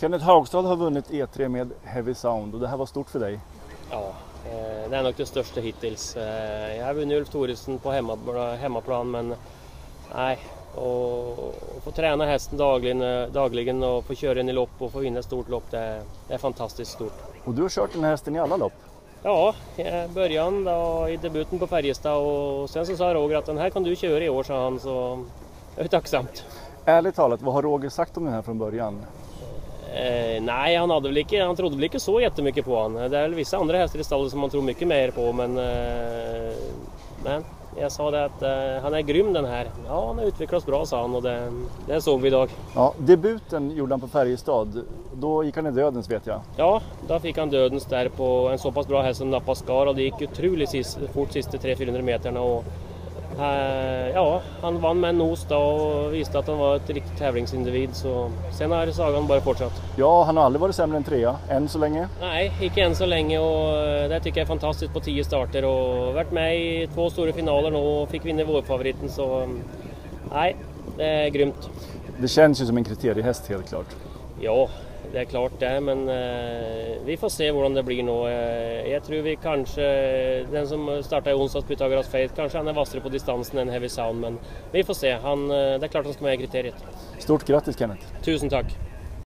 Kenneth Haugstad har vunnit E3 med Heavy Sound och det här var stort för dig. Ja, eh, det är nog det största hittills. Eh, jag har vunnit Ulf Thoresen på hemmaplan men nej, och få träna hästen dagligen, eh, dagligen och få köra den i lopp och få vinna ett stort lopp, det, det är fantastiskt stort. Och du har kört den här hästen i alla lopp? Ja, i början då, i debuten på Färjestad och sen så sa Roger att den här kan du köra i år, sa han. Så jag är tacksamt. Ärligt talat, vad har Roger sagt om den här från början? Eh, nej, han, hade väl inte, han trodde väl inte så jättemycket på han. Det är väl vissa andra hästar i stallet som man tror mycket mer på men, eh, men jag sa det att eh, han är grym den här. Ja, han har utvecklats bra sa han och det, det såg vi idag. Ja, debuten gjorde han på Färjestad. Då gick han i dödens vet jag. Ja, då fick han dödens där på en så pass bra häst som Napascar och det gick otroligt fort sista 300-400 meterna. Och, ja, han vann med en nos då och visste att han var ett riktigt tävlingsindivid. Så sen har sagan bara fortsatt. Ja, han har aldrig varit sämre än trea, än så länge. Nej, inte än så länge och eh, det tycker jag är fantastiskt på tio starter och varit med i två stora finaler nu och fick vinna vårfavoriten så mm, nej, det är grymt. Det känns ju som en kriteriehäst helt klart. Ja, det är klart det, men eh, vi får se hur det blir nu. Eh, jag tror vi kanske, den som startar i onsdags, Pythagoras Faith, kanske han är vassare på distansen än Heavy Sound, men vi får se. Han, eh, det är klart han ska med i kriteriet. Stort grattis Kenneth! Tusen tack!